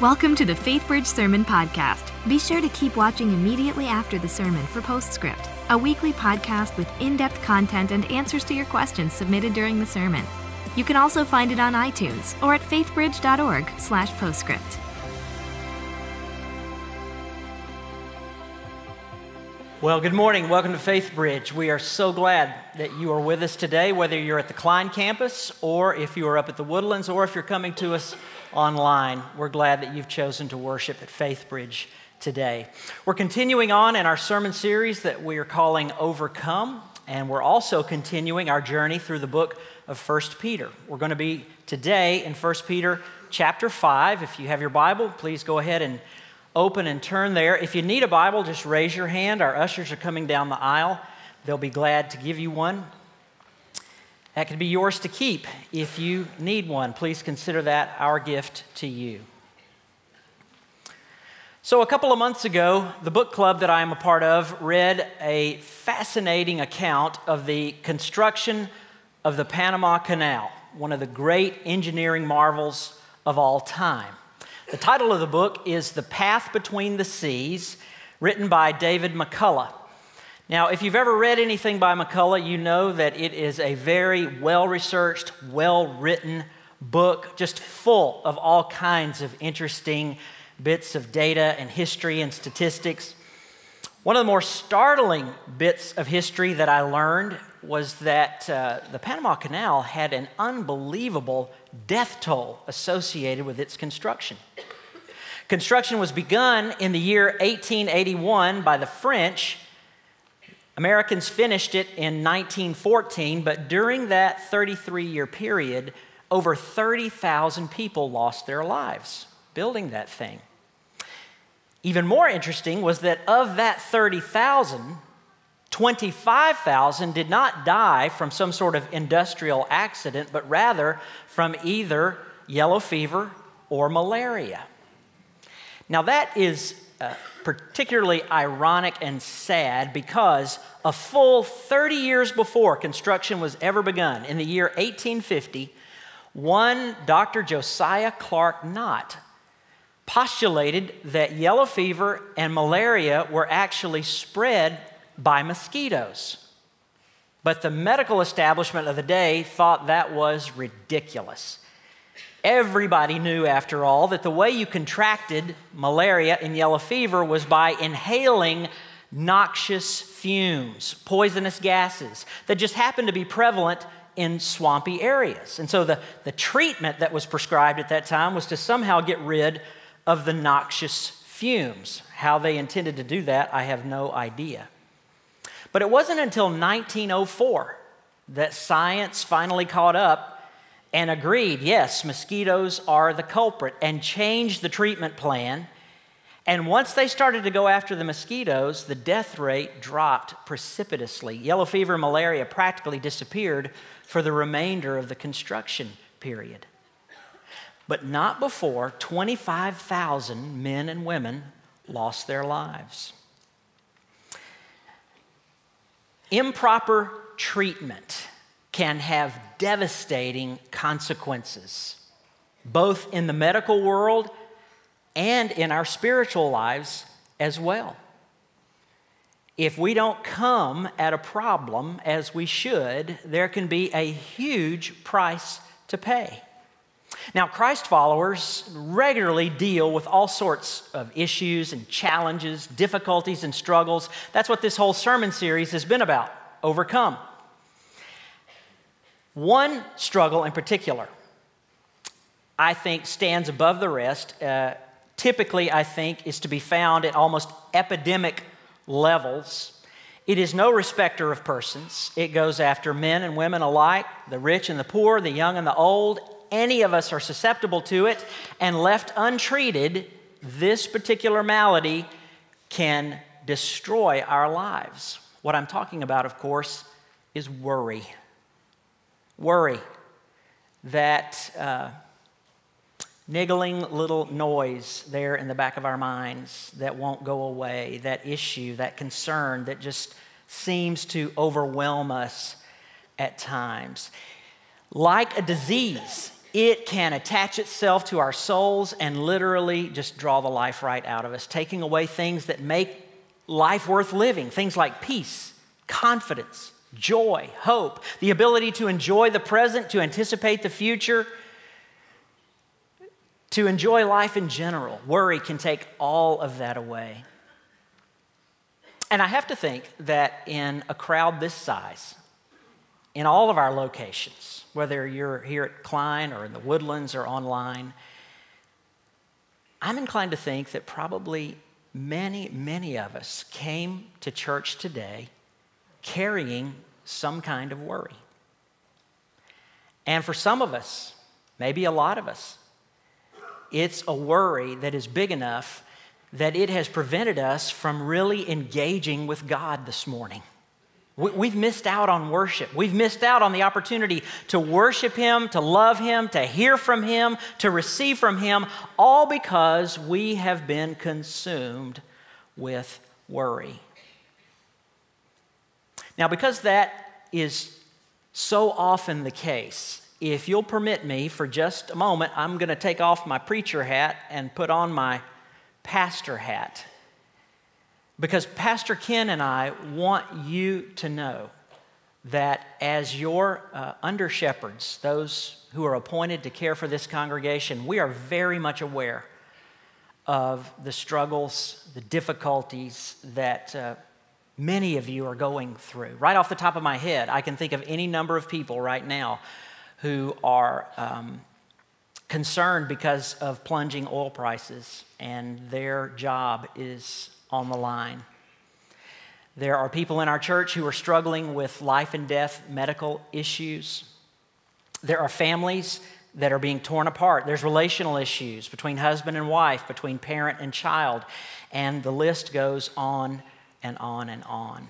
Welcome to the FaithBridge Sermon Podcast. Be sure to keep watching immediately after the sermon for Postscript, a weekly podcast with in depth content and answers to your questions submitted during the sermon. You can also find it on iTunes or at faithbridge.org/slash postscript. Well, good morning. Welcome to Faith Bridge. We are so glad that you are with us today, whether you're at the Klein campus or if you are up at the Woodlands or if you're coming to us online. We're glad that you've chosen to worship at Faith Bridge today. We're continuing on in our sermon series that we are calling Overcome, and we're also continuing our journey through the book of 1 Peter. We're going to be today in 1 Peter chapter 5. If you have your Bible, please go ahead and open and turn there. If you need a Bible, just raise your hand. Our ushers are coming down the aisle. They'll be glad to give you one. That can be yours to keep if you need one. Please consider that our gift to you. So, a couple of months ago, the book club that I am a part of read a fascinating account of the construction of the Panama Canal, one of the great engineering marvels of all time. The title of the book is The Path Between the Seas, written by David McCullough. Now, if you've ever read anything by McCullough, you know that it is a very well researched, well written book, just full of all kinds of interesting bits of data and history and statistics. One of the more startling bits of history that I learned was that uh, the Panama Canal had an unbelievable death toll associated with its construction. Construction was begun in the year 1881 by the French Americans finished it in 1914, but during that 33 year period, over 30,000 people lost their lives building that thing. Even more interesting was that of that 30,000, 25,000 did not die from some sort of industrial accident, but rather from either yellow fever or malaria. Now, that is uh, particularly ironic and sad because a full 30 years before construction was ever begun, in the year 1850, one Dr. Josiah Clark Nott postulated that yellow fever and malaria were actually spread by mosquitoes. But the medical establishment of the day thought that was ridiculous. Everybody knew, after all, that the way you contracted malaria and yellow fever was by inhaling noxious fumes, poisonous gases that just happened to be prevalent in swampy areas. And so the, the treatment that was prescribed at that time was to somehow get rid of the noxious fumes. How they intended to do that, I have no idea. But it wasn't until 1904 that science finally caught up and agreed, yes, mosquitoes are the culprit, and changed the treatment plan. And once they started to go after the mosquitoes, the death rate dropped precipitously. Yellow fever malaria practically disappeared for the remainder of the construction period. But not before 25,000 men and women lost their lives. Improper treatment can have devastating consequences, both in the medical world and in our spiritual lives as well. If we don't come at a problem as we should, there can be a huge price to pay. Now, Christ followers regularly deal with all sorts of issues and challenges, difficulties and struggles. That's what this whole sermon series has been about overcome. One struggle in particular, I think, stands above the rest. Uh, typically, I think, is to be found at almost epidemic levels. It is no respecter of persons. It goes after men and women alike, the rich and the poor, the young and the old. Any of us are susceptible to it, and left untreated, this particular malady can destroy our lives. What I'm talking about, of course, is worry worry, that uh, niggling little noise there in the back of our minds that won't go away, that issue, that concern that just seems to overwhelm us at times. Like a disease, it can attach itself to our souls and literally just draw the life right out of us, taking away things that make life worth living, things like peace, confidence, joy, hope, the ability to enjoy the present, to anticipate the future, to enjoy life in general. Worry can take all of that away. And I have to think that in a crowd this size, in all of our locations, whether you're here at Klein or in the woodlands or online, I'm inclined to think that probably many, many of us came to church today carrying some kind of worry. And for some of us, maybe a lot of us, it's a worry that is big enough that it has prevented us from really engaging with God this morning. We've missed out on worship. We've missed out on the opportunity to worship Him, to love Him, to hear from Him, to receive from Him, all because we have been consumed with worry. Now, because that is so often the case, if you'll permit me for just a moment, I'm going to take off my preacher hat and put on my pastor hat. Because Pastor Ken and I want you to know that as your uh, under shepherds, those who are appointed to care for this congregation, we are very much aware of the struggles, the difficulties that uh, many of you are going through. Right off the top of my head, I can think of any number of people right now who are um, concerned because of plunging oil prices and their job is on the line. There are people in our church who are struggling with life and death medical issues. There are families that are being torn apart. There's relational issues between husband and wife, between parent and child, and the list goes on and on and on.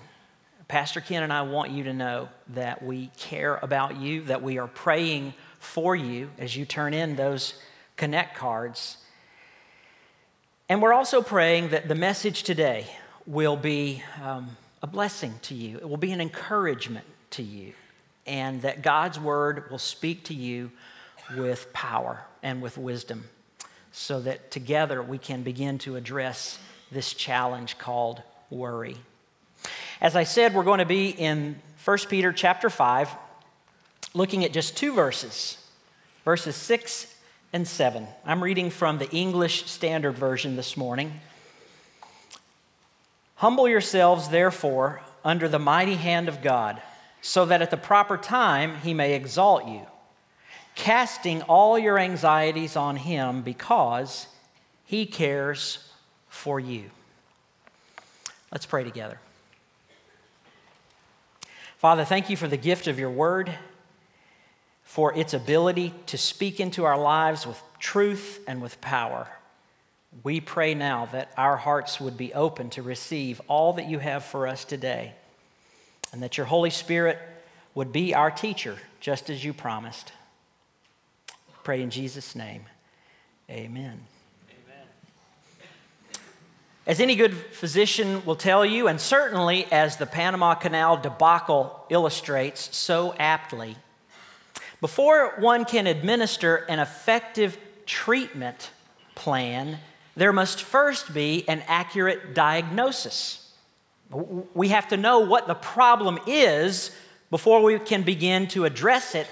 Pastor Ken and I want you to know that we care about you, that we are praying for you as you turn in those connect cards. And we're also praying that the message today will be um, a blessing to you, it will be an encouragement to you, and that God's word will speak to you with power and with wisdom so that together we can begin to address this challenge called worry. As I said, we're going to be in 1 Peter chapter 5, looking at just two verses, verses 6 and 7. I'm reading from the English Standard Version this morning. Humble yourselves, therefore, under the mighty hand of God, so that at the proper time he may exalt you, casting all your anxieties on him because he cares for you. Let's pray together. Father, thank you for the gift of your word, for its ability to speak into our lives with truth and with power. We pray now that our hearts would be open to receive all that you have for us today, and that your Holy Spirit would be our teacher, just as you promised. Pray in Jesus' name. Amen. As any good physician will tell you, and certainly as the Panama Canal debacle illustrates so aptly, before one can administer an effective treatment plan, there must first be an accurate diagnosis. We have to know what the problem is before we can begin to address it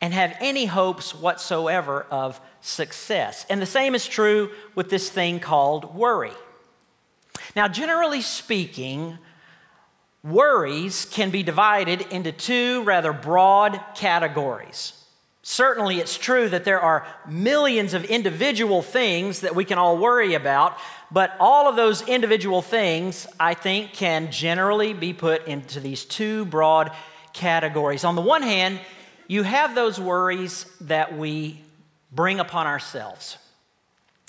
and have any hopes whatsoever of success. And the same is true with this thing called worry. Now, generally speaking, worries can be divided into two rather broad categories. Certainly, it's true that there are millions of individual things that we can all worry about, but all of those individual things, I think, can generally be put into these two broad categories. On the one hand, you have those worries that we bring upon ourselves.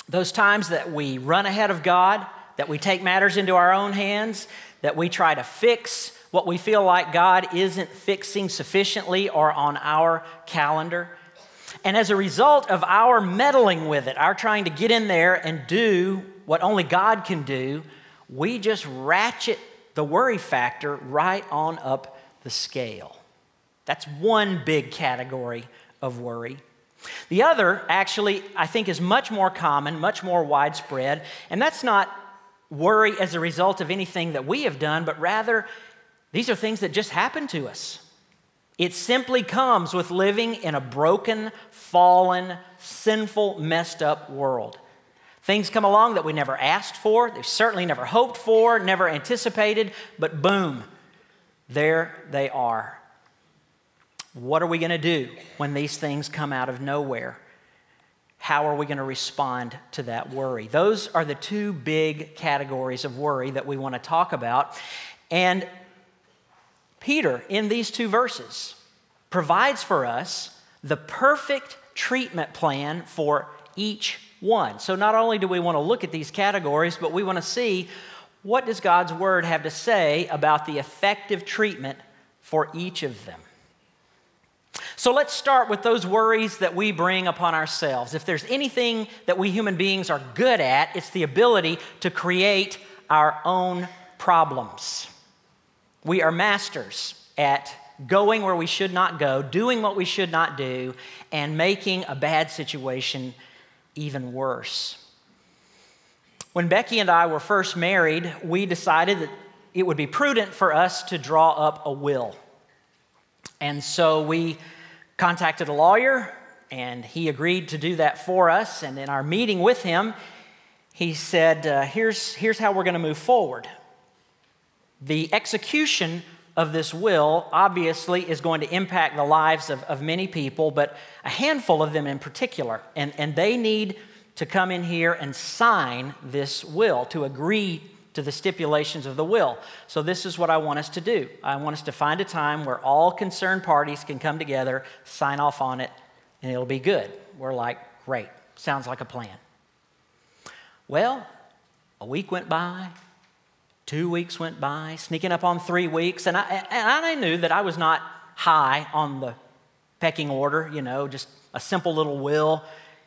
Those times that we run ahead of God, that we take matters into our own hands, that we try to fix what we feel like God isn't fixing sufficiently or on our calendar. And as a result of our meddling with it, our trying to get in there and do what only God can do, we just ratchet the worry factor right on up the scale. That's one big category of worry. The other, actually, I think is much more common, much more widespread, and that's not worry as a result of anything that we have done, but rather these are things that just happen to us. It simply comes with living in a broken, fallen, sinful, messed up world. Things come along that we never asked for, they certainly never hoped for, never anticipated, but boom, there they are. What are we going to do when these things come out of nowhere? How are we going to respond to that worry? Those are the two big categories of worry that we want to talk about. And Peter, in these two verses, provides for us the perfect treatment plan for each one. So not only do we want to look at these categories, but we want to see what does God's word have to say about the effective treatment for each of them. So let's start with those worries that we bring upon ourselves. If there's anything that we human beings are good at, it's the ability to create our own problems. We are masters at going where we should not go, doing what we should not do, and making a bad situation even worse. When Becky and I were first married, we decided that it would be prudent for us to draw up a will. And so we contacted a lawyer, and he agreed to do that for us. And in our meeting with him, he said, uh, here's, here's how we're going to move forward. The execution of this will obviously is going to impact the lives of, of many people, but a handful of them in particular. And, and they need to come in here and sign this will, to agree to the stipulations of the will. So, this is what I want us to do. I want us to find a time where all concerned parties can come together, sign off on it, and it'll be good. We're like, great, sounds like a plan. Well, a week went by, two weeks went by, sneaking up on three weeks, and I, and I knew that I was not high on the pecking order, you know, just a simple little will,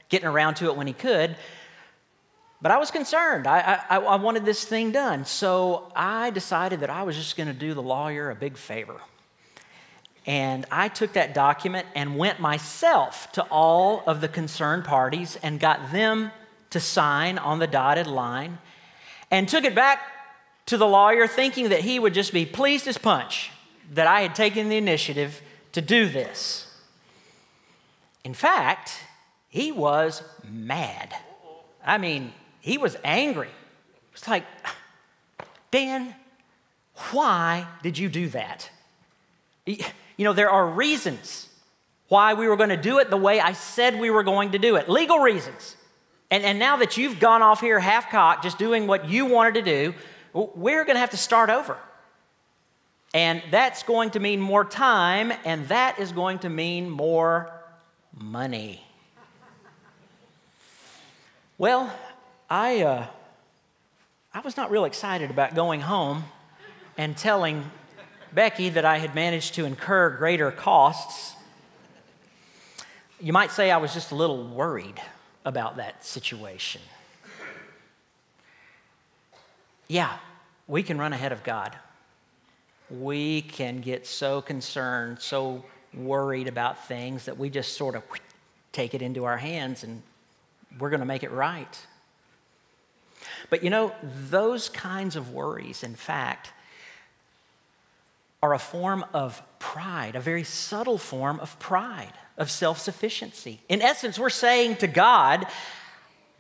getting around to it when he could. But I was concerned. I, I, I wanted this thing done. So I decided that I was just going to do the lawyer a big favor. And I took that document and went myself to all of the concerned parties and got them to sign on the dotted line and took it back to the lawyer thinking that he would just be pleased as punch that I had taken the initiative to do this. In fact, he was mad. I mean, he was angry. It's like, Dan, why did you do that? You know, there are reasons why we were going to do it the way I said we were going to do it, legal reasons. And, and now that you've gone off here half cocked, just doing what you wanted to do, we're going to have to start over. And that's going to mean more time, and that is going to mean more money. Well, I, uh, I was not real excited about going home and telling Becky that I had managed to incur greater costs. You might say I was just a little worried about that situation. Yeah, we can run ahead of God. We can get so concerned, so worried about things that we just sort of take it into our hands and we're going to make it right. But you know, those kinds of worries, in fact, are a form of pride, a very subtle form of pride, of self sufficiency. In essence, we're saying to God,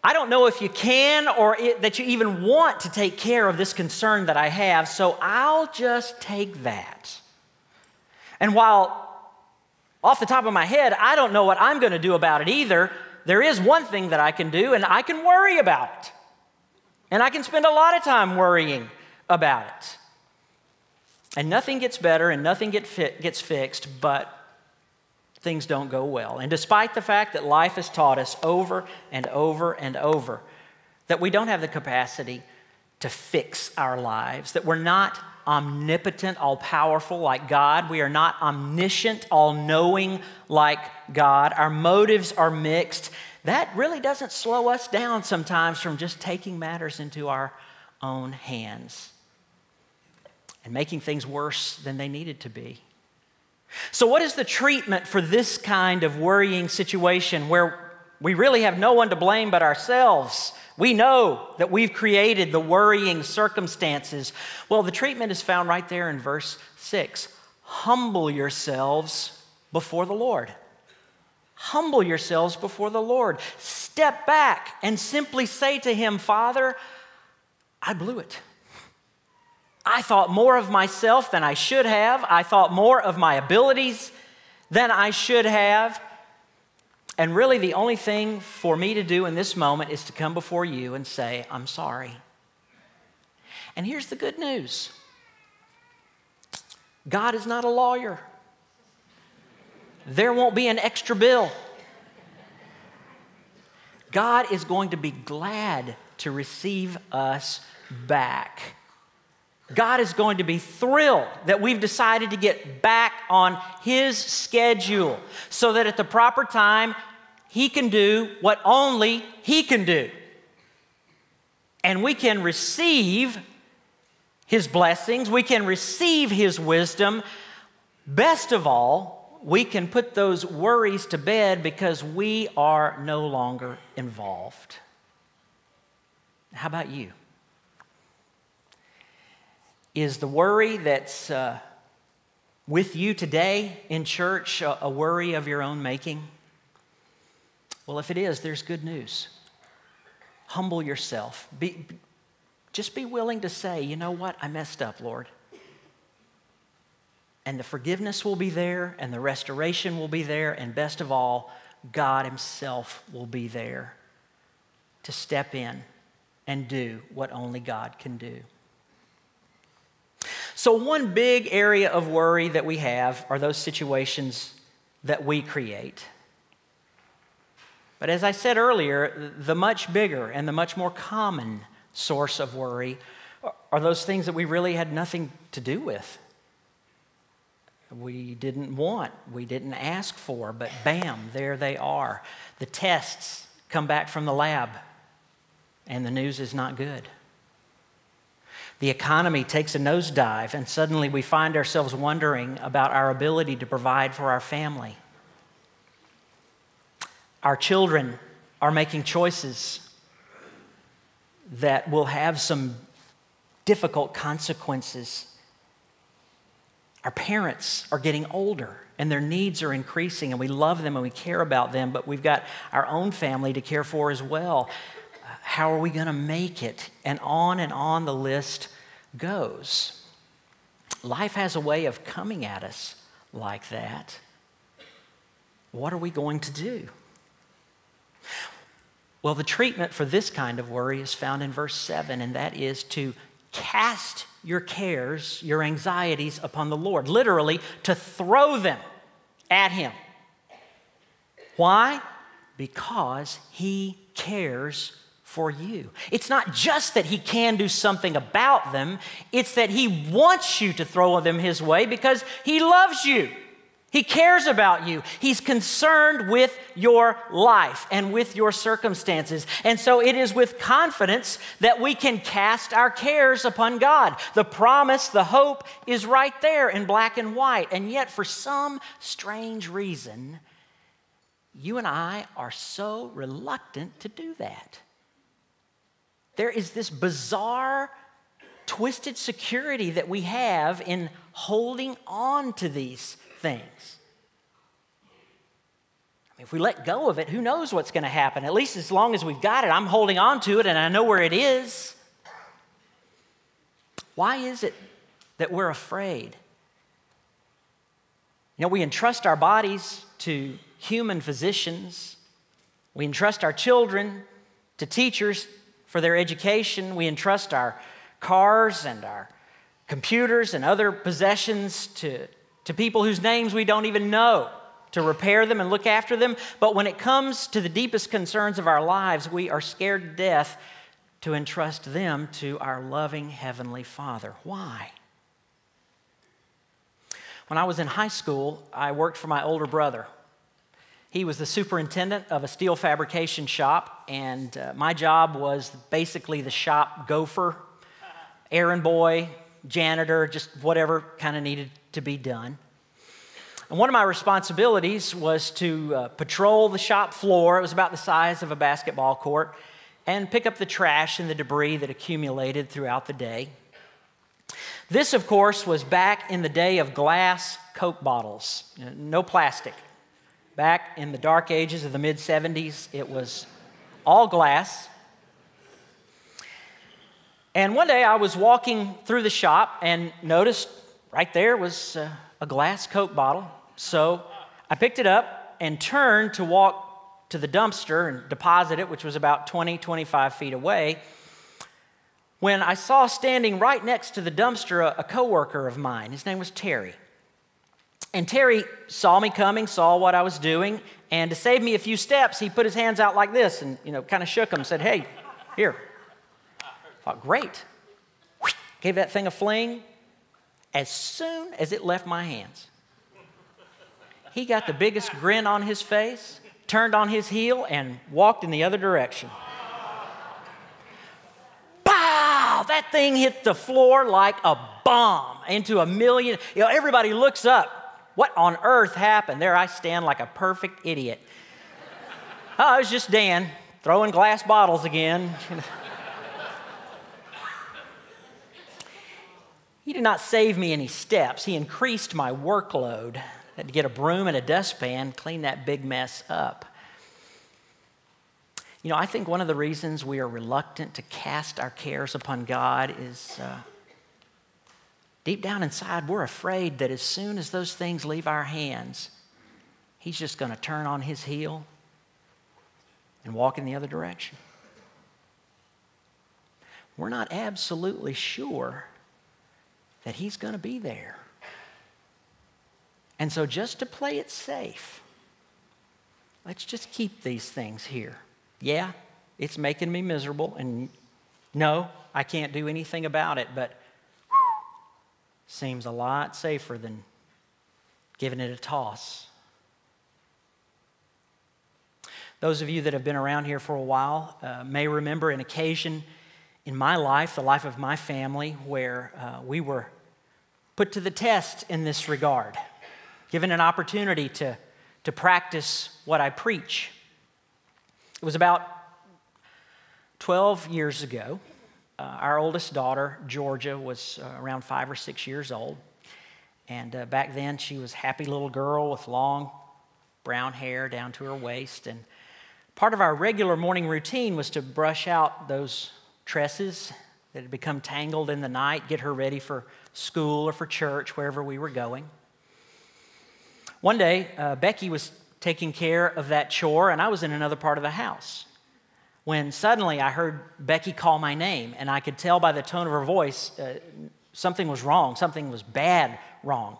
I don't know if you can or it, that you even want to take care of this concern that I have, so I'll just take that. And while off the top of my head, I don't know what I'm going to do about it either, there is one thing that I can do, and I can worry about it. And I can spend a lot of time worrying about it. And nothing gets better and nothing get fit, gets fixed, but things don't go well. And despite the fact that life has taught us over and over and over that we don't have the capacity to fix our lives, that we're not omnipotent, all powerful like God, we are not omniscient, all knowing like God, our motives are mixed, that really doesn't slow us down sometimes from just taking matters into our own hands and making things worse than they needed to be. So, what is the treatment for this kind of worrying situation where we really have no one to blame but ourselves? We know that we've created the worrying circumstances. Well, the treatment is found right there in verse 6. Humble yourselves before the Lord. Humble yourselves before the Lord. Step back and simply say to Him, Father, I blew it. I thought more of myself than I should have. I thought more of my abilities than I should have. And really, the only thing for me to do in this moment is to come before you and say, I'm sorry. And here's the good news God is not a lawyer, there won't be an extra bill. God is going to be glad to receive us back. God is going to be thrilled that we've decided to get back on His schedule so that at the proper time, He can do what only He can do. And we can receive His blessings, we can receive His wisdom. Best of all, we can put those worries to bed because we are no longer involved. How about you? Is the worry that's uh, with you today in church a, a worry of your own making? Well, if it is, there's good news. Humble yourself. Be, just be willing to say, you know what? I messed up, Lord. And the forgiveness will be there, and the restoration will be there, and best of all, God Himself will be there to step in and do what only God can do. So, one big area of worry that we have are those situations that we create. But as I said earlier, the much bigger and the much more common source of worry are those things that we really had nothing to do with. We didn't want, we didn't ask for, but bam, there they are. The tests come back from the lab, and the news is not good the economy takes a nosedive, and suddenly we find ourselves wondering about our ability to provide for our family. Our children are making choices that will have some difficult consequences. Our parents are getting older and their needs are increasing, and we love them and we care about them, but we've got our own family to care for as well how are we going to make it? And on and on the list goes. Life has a way of coming at us like that. What are we going to do? Well, the treatment for this kind of worry is found in verse 7, and that is to cast your cares, your anxieties upon the Lord. Literally, to throw them at Him. Why? Because He cares for you. It's not just that He can do something about them, it's that He wants you to throw them His way because He loves you. He cares about you. He's concerned with your life and with your circumstances. And so it is with confidence that we can cast our cares upon God. The promise, the hope is right there in black and white. And yet, for some strange reason, you and I are so reluctant to do that. There is this bizarre, twisted security that we have in holding on to these things. I mean, if we let go of it, who knows what's going to happen? At least as long as we've got it, I'm holding on to it and I know where it is. Why is it that we're afraid? You know, we entrust our bodies to human physicians, we entrust our children to teachers for their education. We entrust our cars and our computers and other possessions to, to people whose names we don't even know to repair them and look after them. But when it comes to the deepest concerns of our lives, we are scared to death to entrust them to our loving Heavenly Father. Why? When I was in high school, I worked for my older brother. He was the superintendent of a steel fabrication shop, and uh, my job was basically the shop gopher, errand boy, janitor, just whatever kind of needed to be done. And one of my responsibilities was to uh, patrol the shop floor. It was about the size of a basketball court and pick up the trash and the debris that accumulated throughout the day. This, of course, was back in the day of glass Coke bottles, no plastic. Back in the dark ages of the mid 70s, it was all glass. And one day I was walking through the shop and noticed right there was uh, a glass Coke bottle. So I picked it up and turned to walk to the dumpster and deposit it, which was about 20, 25 feet away. When I saw standing right next to the dumpster a, a coworker of mine, his name was Terry. And Terry saw me coming, saw what I was doing, and to save me a few steps, he put his hands out like this and, you know, kind of shook them, said, Hey, here. I thought, great. Gave that thing a fling. As soon as it left my hands, he got the biggest grin on his face, turned on his heel, and walked in the other direction. Pow! That thing hit the floor like a bomb into a million. You know, everybody looks up. What on earth happened? There I stand like a perfect idiot. oh, it was just Dan throwing glass bottles again. he did not save me any steps, he increased my workload. I had to get a broom and a dustpan, clean that big mess up. You know, I think one of the reasons we are reluctant to cast our cares upon God is uh, Deep down inside, we're afraid that as soon as those things leave our hands, He's just going to turn on His heel and walk in the other direction. We're not absolutely sure that He's going to be there. And so, just to play it safe, let's just keep these things here. Yeah, it's making me miserable, and no, I can't do anything about it, but seems a lot safer than giving it a toss. Those of you that have been around here for a while uh, may remember an occasion in my life, the life of my family, where uh, we were put to the test in this regard, given an opportunity to, to practice what I preach. It was about 12 years ago. Uh, our oldest daughter, Georgia, was uh, around five or six years old. And uh, back then, she was a happy little girl with long brown hair down to her waist. And part of our regular morning routine was to brush out those tresses that had become tangled in the night, get her ready for school or for church, wherever we were going. One day, uh, Becky was taking care of that chore, and I was in another part of the house when suddenly I heard Becky call my name, and I could tell by the tone of her voice uh, something was wrong, something was bad wrong.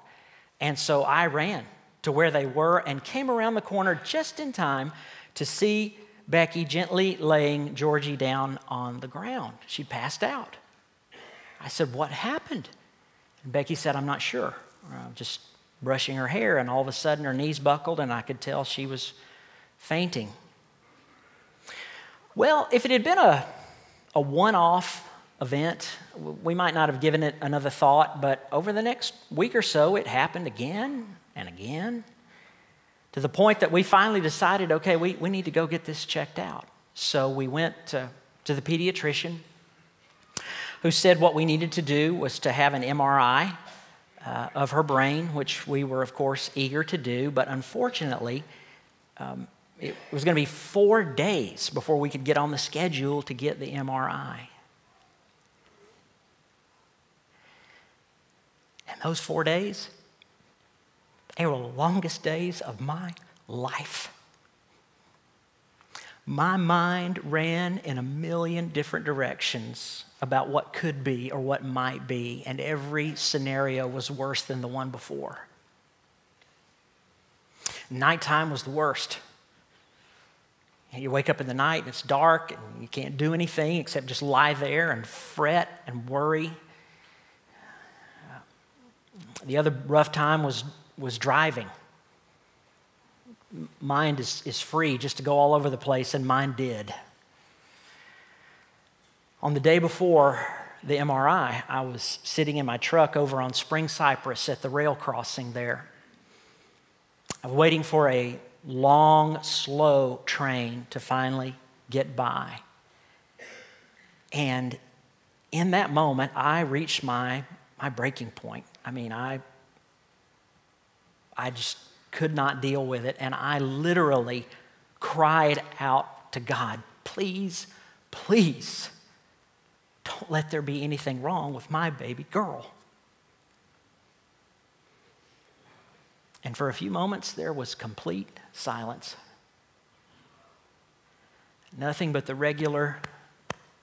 And so I ran to where they were and came around the corner just in time to see Becky gently laying Georgie down on the ground. She passed out. I said, What happened? And Becky said, I'm not sure. I'm just brushing her hair, and all of a sudden her knees buckled, and I could tell she was fainting. Well, if it had been a, a one off event, we might not have given it another thought, but over the next week or so, it happened again and again to the point that we finally decided okay, we, we need to go get this checked out. So we went to, to the pediatrician who said what we needed to do was to have an MRI uh, of her brain, which we were, of course, eager to do, but unfortunately, um, it was going to be four days before we could get on the schedule to get the MRI. And those four days, they were the longest days of my life. My mind ran in a million different directions about what could be or what might be, and every scenario was worse than the one before. Nighttime was the worst. You wake up in the night and it's dark and you can't do anything except just lie there and fret and worry. The other rough time was, was driving. Mind is, is free just to go all over the place, and mine did. On the day before the MRI, I was sitting in my truck over on Spring Cypress at the rail crossing there. I was waiting for a long, slow train to finally get by. And in that moment, I reached my, my breaking point. I mean, I, I just could not deal with it. And I literally cried out to God, please, please, don't let there be anything wrong with my baby girl. And for a few moments, there was complete silence. Nothing but the regular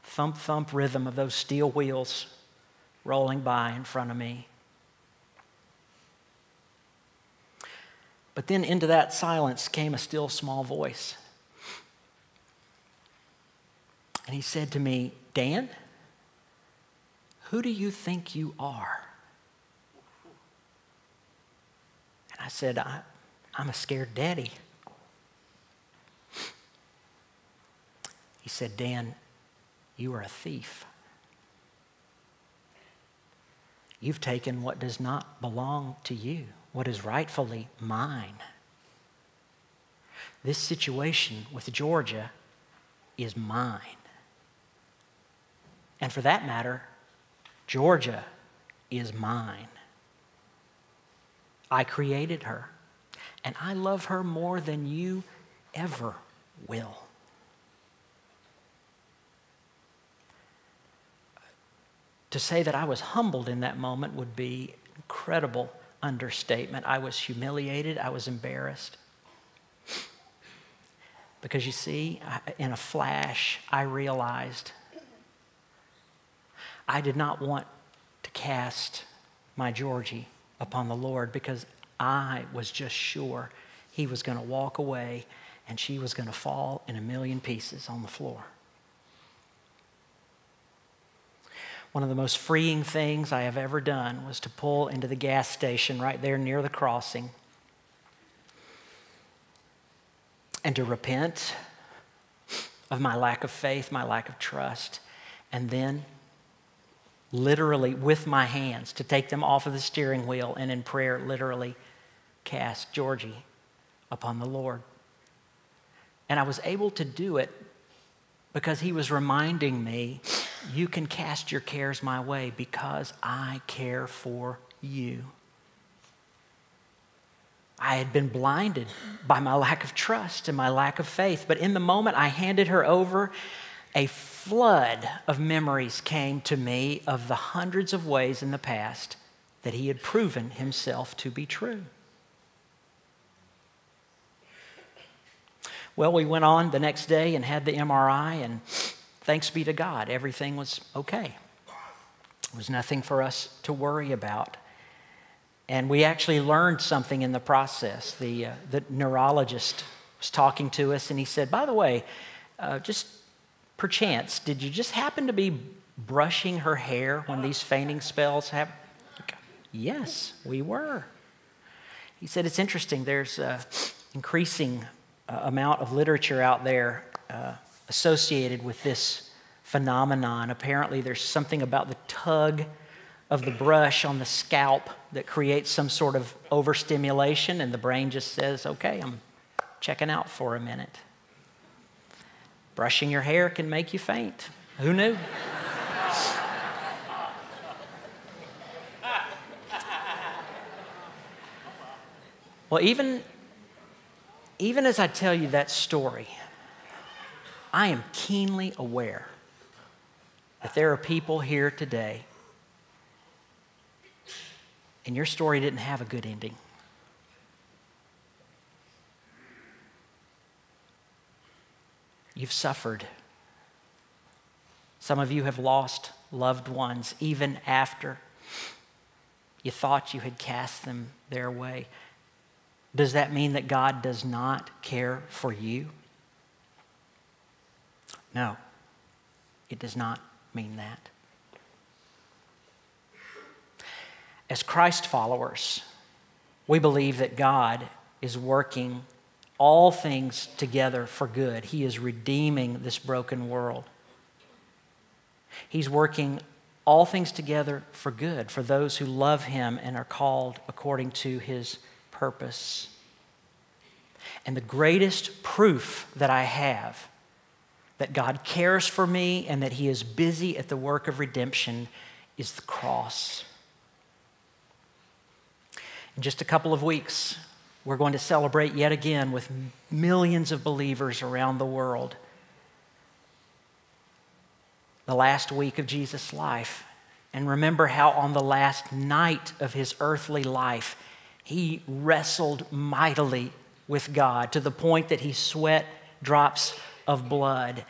thump thump rhythm of those steel wheels rolling by in front of me. But then into that silence came a still small voice. And he said to me, Dan, who do you think you are? And I said, I, am a scared daddy. He said, Dan, you are a thief. You've taken what does not belong to you, what is rightfully mine. This situation with Georgia is mine. And for that matter, Georgia is mine. I created her, and I love her more than you ever will. To say that I was humbled in that moment would be incredible understatement. I was humiliated, I was embarrassed. Because you see, in a flash, I realized I did not want to cast my Georgie upon the Lord because I was just sure he was going to walk away and she was going to fall in a million pieces on the floor. One of the most freeing things I have ever done was to pull into the gas station right there near the crossing and to repent of my lack of faith, my lack of trust, and then literally with my hands to take them off of the steering wheel and in prayer, literally cast Georgie upon the Lord. And I was able to do it because he was reminding me, you can cast your cares my way because I care for you. I had been blinded by my lack of trust and my lack of faith, but in the moment I handed her over a flood of memories came to me of the hundreds of ways in the past that he had proven himself to be true. Well, we went on the next day and had the MRI, and thanks be to God, everything was okay. There was nothing for us to worry about. And we actually learned something in the process. The, uh, the neurologist was talking to us, and he said, By the way, uh, just perchance, did you just happen to be brushing her hair when these fainting spells happen? Yes, we were. He said, It's interesting. There's an increasing uh, amount of literature out there uh, associated with this phenomenon. Apparently, there's something about the tug of the brush on the scalp that creates some sort of overstimulation, and the brain just says, Okay, I'm checking out for a minute. Brushing your hair can make you faint. Who knew? well, even, even as I tell you that story, I am keenly aware that there are people here today, and your story didn't have a good ending. You've suffered. Some of you have lost loved ones even after you thought you had cast them their way. Does that mean that God does not care for you? No, it does not mean that. As Christ followers, we believe that God is working all things together for good. He is redeeming this broken world. He's working all things together for good for those who love Him and are called according to His purpose. And the greatest proof that I have that God cares for me and that He is busy at the work of redemption is the cross. In just a couple of weeks, we're going to celebrate yet again with millions of believers around the world the last week of Jesus' life. And remember how on the last night of his earthly life, he wrestled mightily with God to the point that he sweat drops of blood.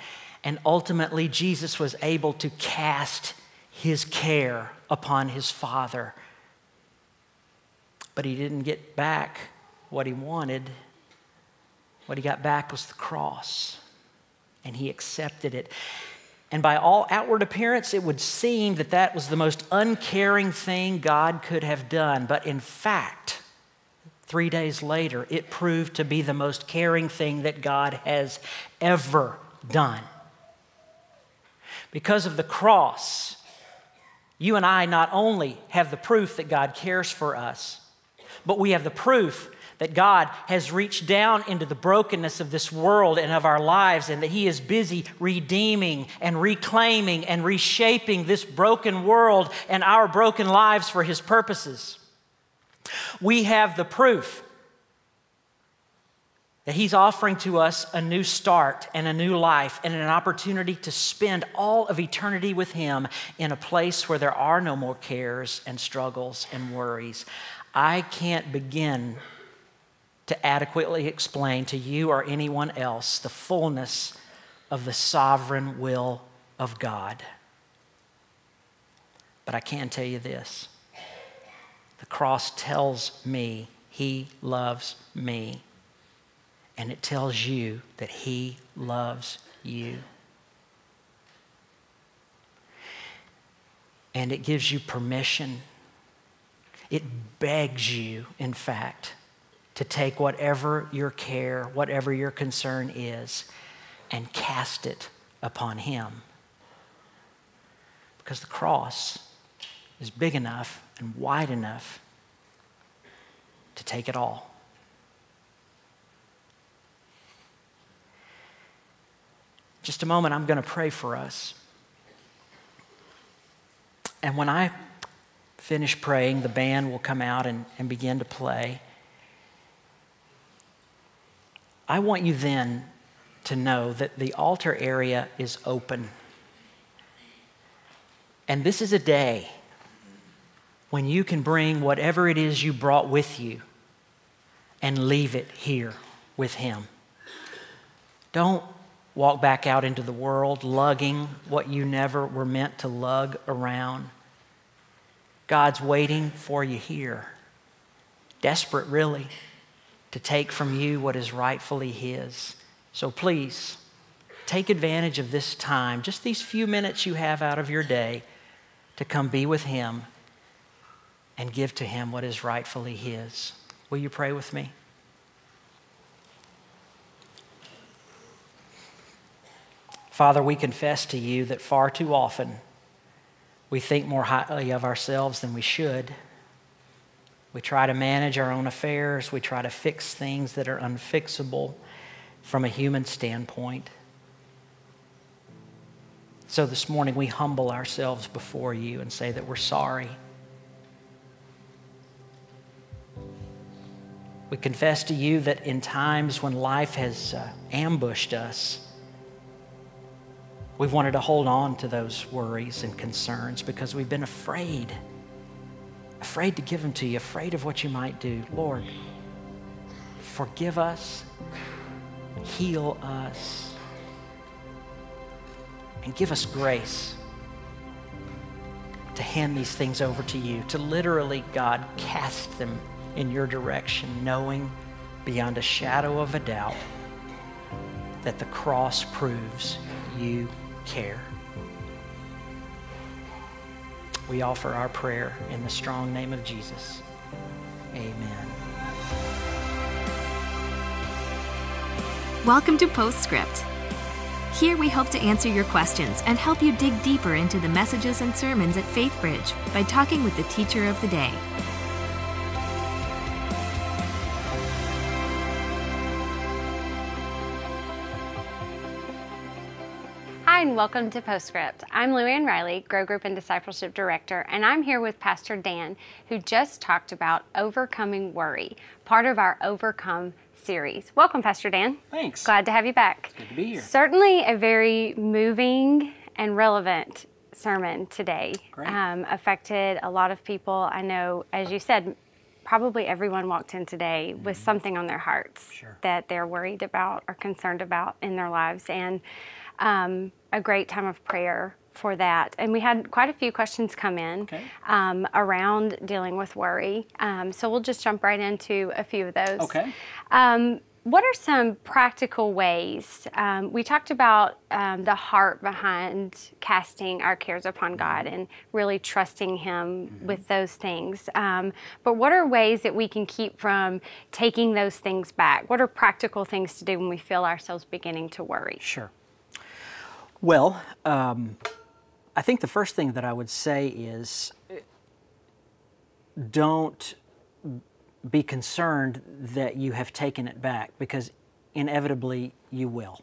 And ultimately, Jesus was able to cast his care upon his Father. But he didn't get back what he wanted. What he got back was the cross, and he accepted it. And by all outward appearance, it would seem that that was the most uncaring thing God could have done. But in fact, three days later, it proved to be the most caring thing that God has ever done. Because of the cross, you and I not only have the proof that God cares for us, but we have the proof that God has reached down into the brokenness of this world and of our lives, and that He is busy redeeming and reclaiming and reshaping this broken world and our broken lives for His purposes. We have the proof that He's offering to us a new start and a new life and an opportunity to spend all of eternity with Him in a place where there are no more cares and struggles and worries. I can't begin to adequately explain to you or anyone else the fullness of the sovereign will of God. But I can tell you this the cross tells me He loves me, and it tells you that He loves you. And it gives you permission. It begs you, in fact, to take whatever your care, whatever your concern is, and cast it upon Him. Because the cross is big enough and wide enough to take it all. Just a moment, I'm going to pray for us. And when I finish praying, the band will come out and, and begin to play. I want you then to know that the altar area is open. And this is a day when you can bring whatever it is you brought with you and leave it here with Him. Don't walk back out into the world lugging what you never were meant to lug around. God's waiting for you here. Desperate, really to take from you what is rightfully His. So please, take advantage of this time, just these few minutes you have out of your day, to come be with Him and give to Him what is rightfully His. Will you pray with me? Father, we confess to you that far too often we think more highly of ourselves than we should. We try to manage our own affairs. We try to fix things that are unfixable from a human standpoint. So this morning we humble ourselves before you and say that we're sorry. We confess to you that in times when life has uh, ambushed us, we've wanted to hold on to those worries and concerns because we've been afraid afraid to give them to you, afraid of what you might do. Lord, forgive us, heal us, and give us grace to hand these things over to you, to literally, God, cast them in your direction, knowing beyond a shadow of a doubt that the cross proves you care we offer our prayer in the strong name of Jesus. Amen. Welcome to Postscript. Here we hope to answer your questions and help you dig deeper into the messages and sermons at FaithBridge by talking with the teacher of the day. Hi, and welcome to Postscript. I'm Luann Riley, Grow Group and Discipleship Director, and I'm here with Pastor Dan, who just talked about overcoming worry, part of our Overcome series. Welcome, Pastor Dan. Thanks. Glad to have you back. Good to be here. Certainly a very moving and relevant sermon today. Great. Um, affected a lot of people. I know, as you said, probably everyone walked in today with something on their hearts Mm-hmm. Sure. that they're worried about or concerned about in their lives. And um, a great time of prayer for that. And we had quite a few questions come in Okay. um, around dealing with worry. Um, so we'll just jump right into a few of those. Okay. Um, what are some practical ways? Um, we talked about um, the heart behind casting our cares upon God and really trusting Him with those things. Um, but what are ways that we can keep from taking those things back? What are practical things to do when we feel ourselves beginning to worry? Sure. Well, um, I think the first thing that I would say is don't be concerned that you have taken it back because inevitably you will.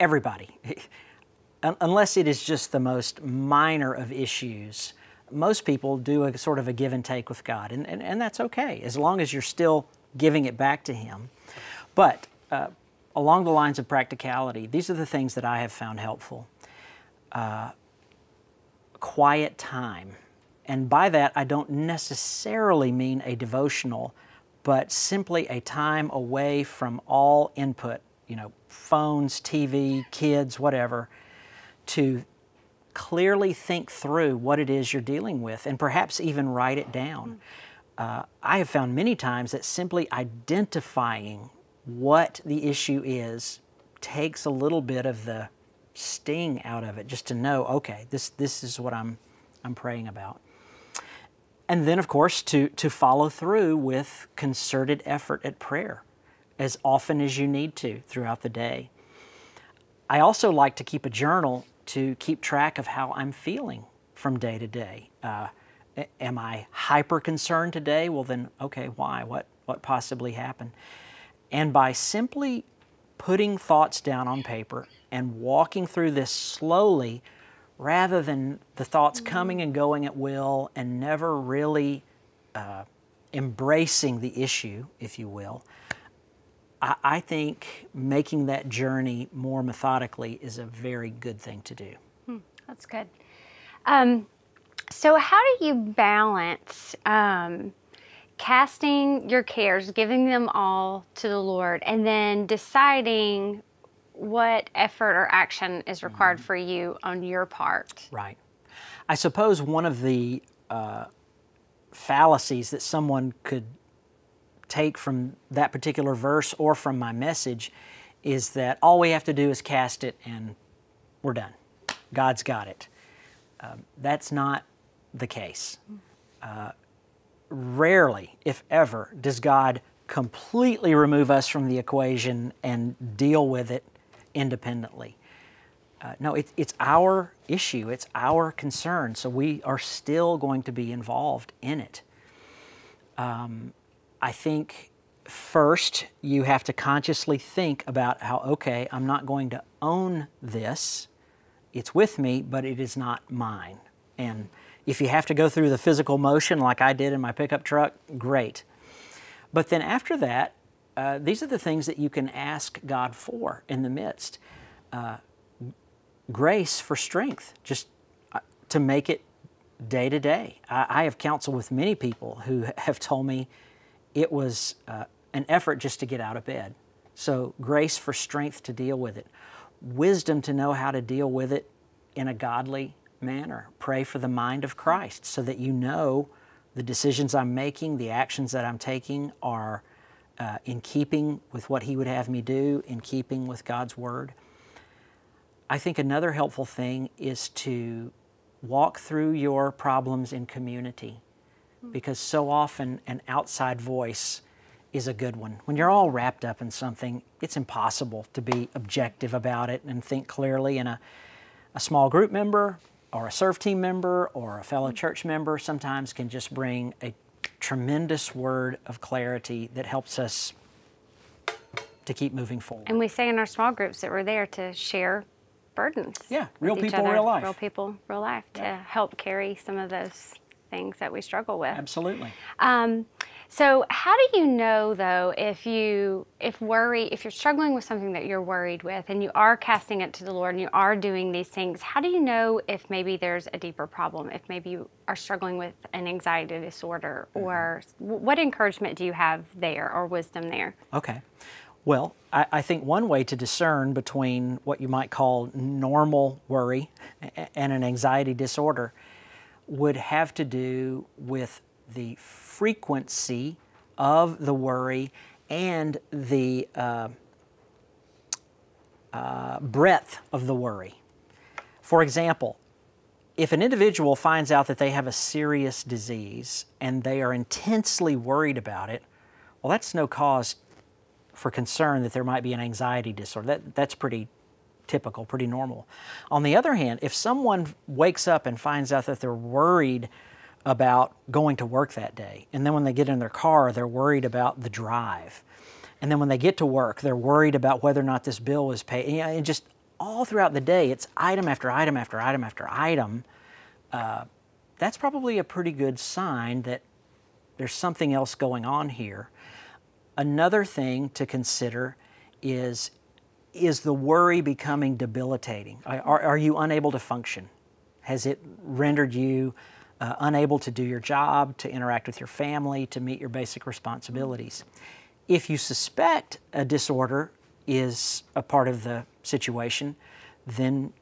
Everybody. Unless it is just the most minor of issues, most people do a sort of a give and take with God, and, and, and that's okay as long as you're still giving it back to Him. But uh, along the lines of practicality, these are the things that I have found helpful. Uh, quiet time. And by that, I don't necessarily mean a devotional, but simply a time away from all input, you know, phones, TV, kids, whatever, to clearly think through what it is you're dealing with and perhaps even write it down. Uh, I have found many times that simply identifying what the issue is takes a little bit of the sting out of it just to know, okay, this, this is what I'm, I'm praying about. And then, of course, to, to follow through with concerted effort at prayer as often as you need to throughout the day. I also like to keep a journal to keep track of how I'm feeling from day to day. Uh, am I hyper concerned today? Well, then, okay, why? What, what possibly happened? And by simply putting thoughts down on paper and walking through this slowly, rather than the thoughts coming and going at will and never really uh, embracing the issue, if you will, I, I think making that journey more methodically is a very good thing to do. That's good. Um, so, how do you balance um, casting your cares, giving them all to the Lord, and then deciding what effort or action is required for you on your part? Right. I suppose one of the uh, fallacies that someone could take from that particular verse or from my message is that all we have to do is cast it and we're done. God's got it. Um, that's not the case. Uh, rarely, if ever, does God completely remove us from the equation and deal with it independently. Uh, no, it, it's our issue, it's our concern, so we are still going to be involved in it. Um, I think first you have to consciously think about how, okay, I'm not going to own this. It's with me, but it is not mine. And if you have to go through the physical motion like I did in my pickup truck, great. But then after that, uh, these are the things that you can ask God for in the midst. Uh, grace for strength, just uh, to make it day to day. I, I have counseled with many people who have told me it was uh, an effort just to get out of bed. So, grace for strength to deal with it, wisdom to know how to deal with it in a godly manner. Pray for the mind of Christ so that you know the decisions I'm making, the actions that I'm taking are uh, in keeping with what He would have me do, in keeping with God's Word. I think another helpful thing is to walk through your problems in community because so often an outside voice is a good one. When you're all wrapped up in something, it's impossible to be objective about it and think clearly. And a, a small group member or a serve team member or a fellow church member sometimes can just bring a tremendous word of clarity that helps us to keep moving forward. And we say in our small groups that we're there to share burdens. Yeah, real people, other. real life. Real people, real life to help carry some of those things that we struggle with. Absolutely. Um, so, how do you know though if you if worry if you're struggling with something that you're worried with and you are casting it to the Lord and you are doing these things? How do you know if maybe there's a deeper problem? If maybe you are struggling with an anxiety disorder, mm-hmm. or w- what encouragement do you have there or wisdom there? Okay. Well, I, I think one way to discern between what you might call normal worry and an anxiety disorder would have to do with the frequency of the worry and the uh, uh, breadth of the worry. For example, if an individual finds out that they have a serious disease and they are intensely worried about it, well, that's no cause for concern that there might be an anxiety disorder. That, that's pretty typical, pretty normal. On the other hand, if someone wakes up and finds out that they're worried about going to work that day, and then when they get in their car, they're worried about the drive, and then when they get to work, they're worried about whether or not this bill is paid, and, just all throughout the day, it's item after item after item after item. Uh, that's probably a pretty good sign that there's something else going on here. Another thing to consider is is the worry becoming debilitating? Are, are you unable to function? Has it rendered you uh, unable to do your job, to interact with your family, to meet your basic responsibilities? If you suspect a disorder is a part of the situation, then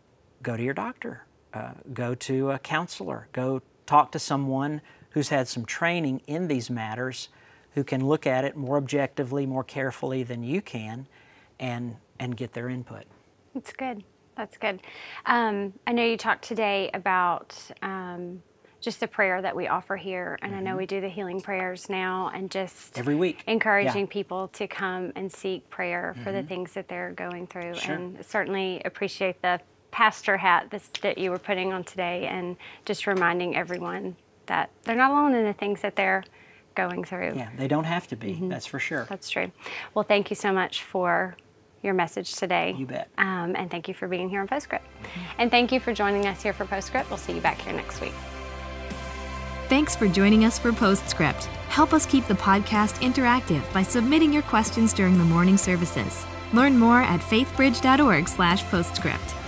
go to your doctor, uh, go to a counselor, go talk to someone who's had some training in these matters who can look at it more objectively, more carefully than you can, and, and get their input. That's good. That's good. Um, I know you talked today about um, just the prayer that we offer here, and I know we do the healing prayers now, and just Mm-hmm. Every week. encouraging Yeah. people to come and seek prayer for the things that they're going through, Sure. and certainly appreciate the pastor hat this, that you were putting on today, and just reminding everyone that they're not alone in the things that they're going through. Yeah, they don't have to be, that's for sure. That's true. Well, thank you so much for your message today. You bet. Um, and thank you for being here on Postscript. And thank you for joining us here for Postscript. We'll see you back here next week. Thanks for joining us for Postscript. Help us keep the podcast interactive by submitting your questions during the morning services. Learn more at faithbridge.org/postscript.